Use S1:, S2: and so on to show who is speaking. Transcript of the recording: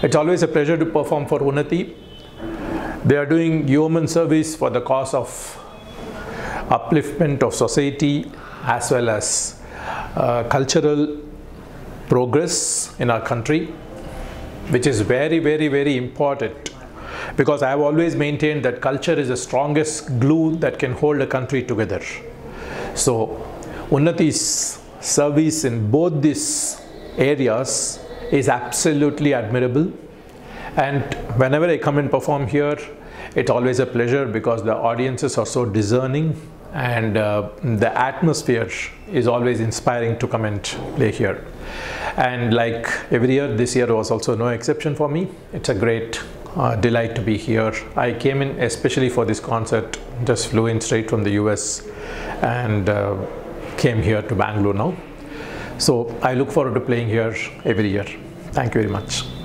S1: It's always a pleasure to perform for Unnati. They are doing human service for the cause of upliftment of society as well as uh, cultural progress in our country, which is very, very, very important because I have always maintained that culture is the strongest glue that can hold a country together. So, Unnati's service in both these areas is absolutely admirable. And whenever I come and perform here, it's always a pleasure because the audiences are so discerning and uh, the atmosphere is always inspiring to come and play here. And like every year, this year was also no exception for me. It's a great uh, delight to be here. I came in especially for this concert, just flew in straight from the US and uh, came here to Bangalore now. So I look forward to playing here every year. Thank you very much.